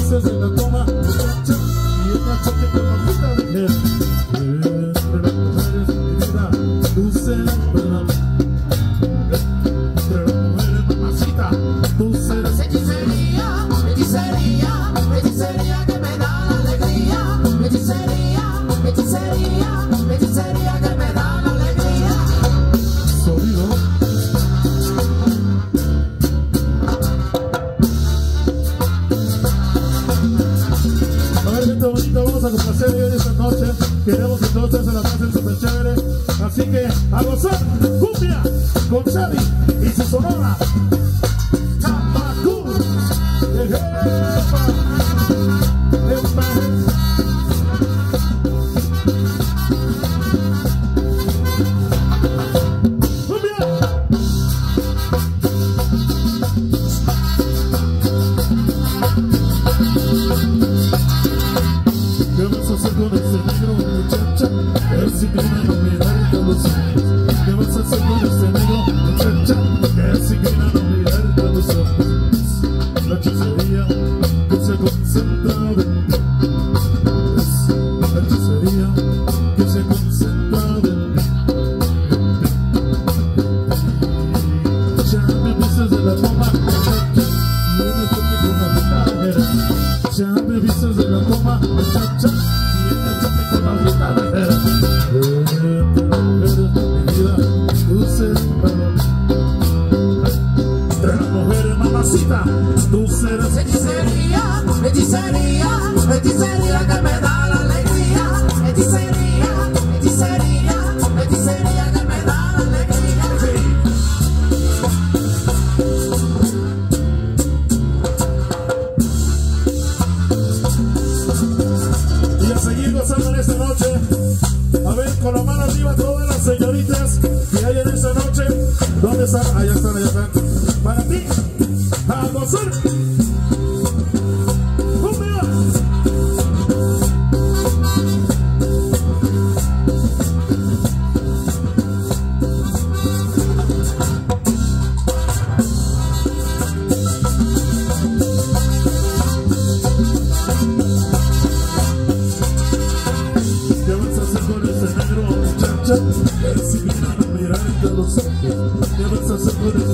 se la toma, muchacha, y a gozar cumbia con Xavi y su sonora. Christmas.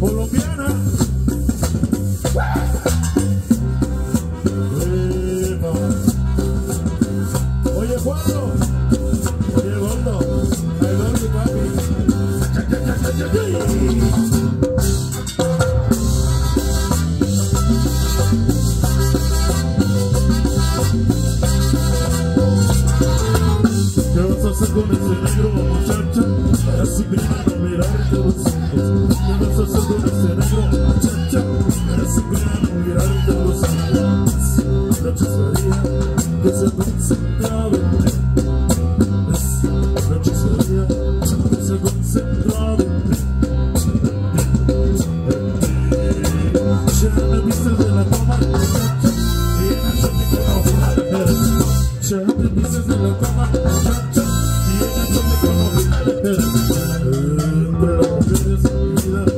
colombiana. Prima. Oye, Eduardo. Oye, Eduardo. Eduardo, papi. ¿Qué vas a hacer con ese negro, muchacha? Así que... love.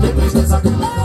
qué tristeza que me.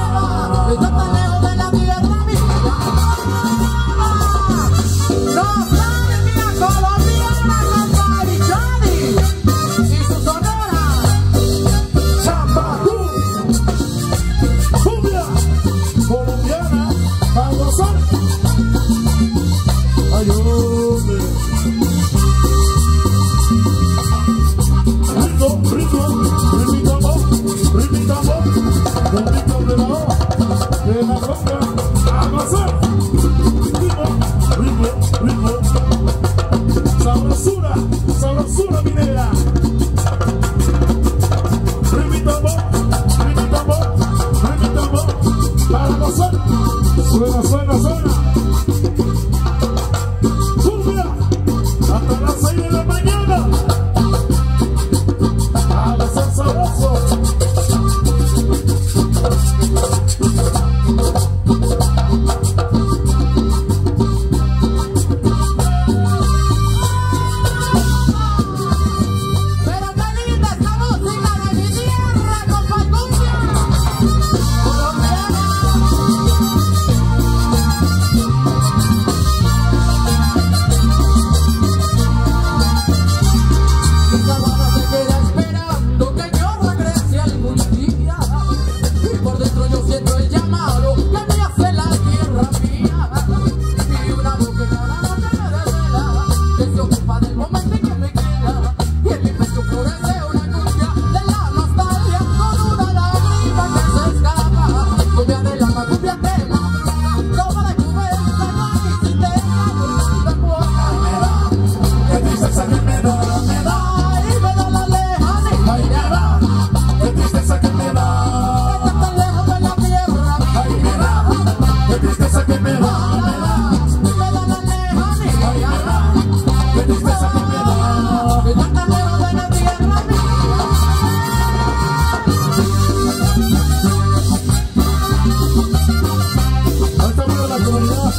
sabrosura minera.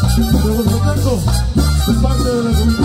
Don Roberto, de parte de la comunidad.